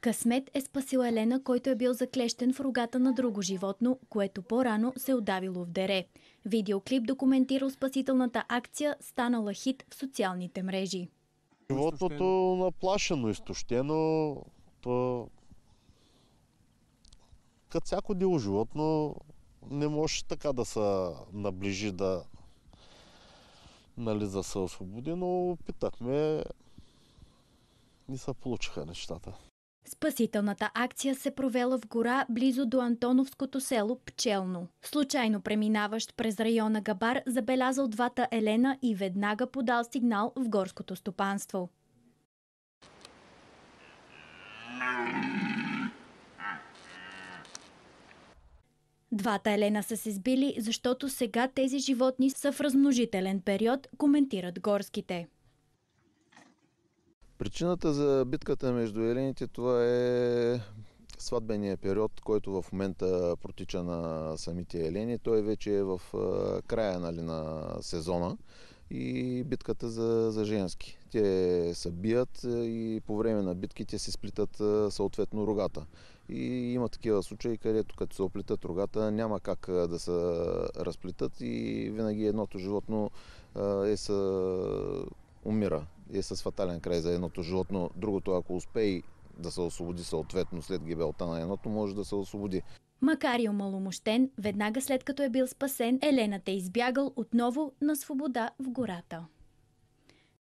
Късмет е спасил Елена, който е бил заклещен в рогата на друго животно, което по-рано се отдавило в дере. Видеоклип документирал спасителната акция, станала хит в социалните мрежи. Животното наплашено, изтощено, то като всяко диво животно не може така да се наближи да нали, да се освободи, но опитахме не се получиха нещата. Спасителната акция се провела в гора близо до Антоновското село Пчелно. Случайно преминаващ през района Габар забелязал двата Елена и веднага подал сигнал в горското стопанство. Двата Елена са се сбили, защото сега тези животни са в размножителен период, коментират горските. Причината за битката между елените това е сватбения период, който в момента протича на самите елени. Той вече е в края нали, на сезона и битката за, за женски. Те се бият и по време на битките се сплитат съответно рогата. И има такива случаи, където като се оплитат рогата, няма как да се разплитат и винаги едното животно е с умира е с фатален край за едното животно. Другото, ако успее да се освободи съответно след гибелта на едното, може да се освободи. Макар и омаломощен, веднага след като е бил спасен, Елената е избягал отново на свобода в гората.